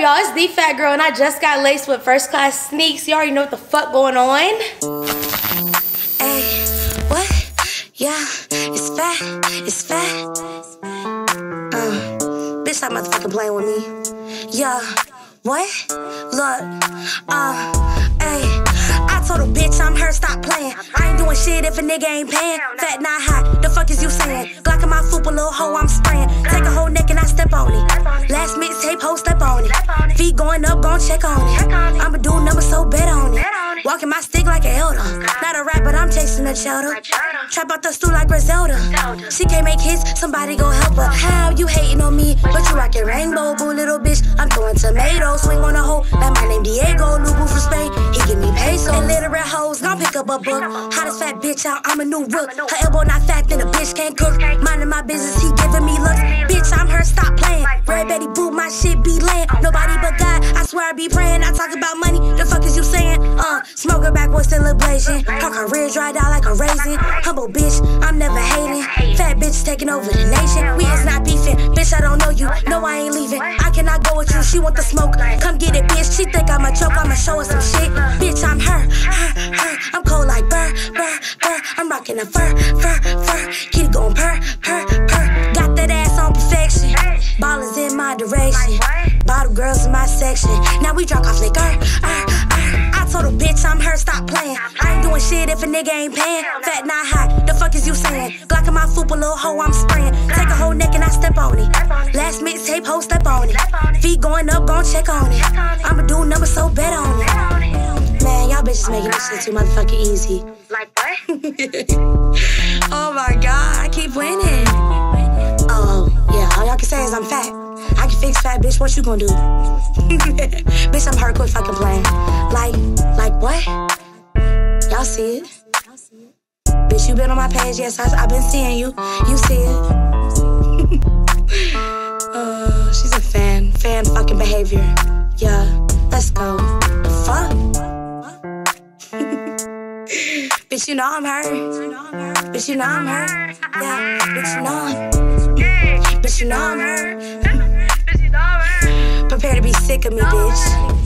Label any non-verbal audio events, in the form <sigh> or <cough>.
y'all? It's the fat girl, and I just got laced with first class sneaks. You already know what the fuck going on. Hey, what? Yeah, it's fat, it's fat. Uh, bitch, stop motherfucking playing with me. Yeah, what? Look, uh, hey. I told a bitch I'm her, stop playing. I ain't doing shit if a nigga ain't paying. Fat, not hot, the fuck is you saying? Glock in my foot, a little hoe, I'm spraying. Take a whole neck and I step on it. Last mixtape, hoe, step on it. Feet going up, gon' check on it. I'ma do numbers, so bet on it. Walking my stick like an elder. Uh-huh. Not a rap, but I'm chasing a cheddar. Trap out the stool like Griselda. She can't make hits, somebody go help her. How you hating on me? But you rockin' rainbow, boo, little bitch. I'm throwing tomatoes, swing on a hoe. Like my name Diego, new boo from Spain. He give me pesos. And literate hoes, gon' pick up a book. Hottest fat bitch out, I'm a new rook. Her elbow not fat, then a bitch can't cook. Minding my business, backwards, still a blazing. Her career dried out like a raisin. Humble bitch, I'm never hating. Fat bitch taking over the nation. We is not beefing, bitch, I don't know you. No, I ain't leaving. I cannot go with you, she want the smoke. Come get it, bitch. She think I'm a joke, I'ma show her some shit. Bitch, I'm her, her, her. I'm cold like burr, burr, burr. I'm rocking a fur, fur, fur. Keep it going purr, purr, purr. Got that ass on perfection. Ballers in my direction. Bottle girls in my section. Now we drunk off liquor. Uh, uh. bitch, I'm her, stop playing. I ain't doing shit if a nigga ain't paying. Fat, not hot. The fuck is you saying? Glock in my foot, a little hoe, I'm spraying. Take a whole neck and I step on it. Last mixtape, hoe, step on it. Feet going up, gon' check on it. I'ma do numbers, so bet on it. Man, y'all bitches making this shit too motherfucking easy. Like what? <laughs> oh my god, I keep winning. Oh, yeah, all y'all can say is I'm fat. I fat, bitch. What you gonna do? <laughs> bitch, I'm her. Quit fucking playing. Like, like what? Y'all see it? Bitch, you been on my page. Yes, I, I've been seeing you. You see it? uh, <laughs> she's a fan. Fan fucking behavior. Yeah, let's go. Fuck. <laughs> bitch, you know I'm her. Bitch, you know I'm her. Yeah, bitch, you know I'm. Bitch, you know I'm her. Sick of me, bitch.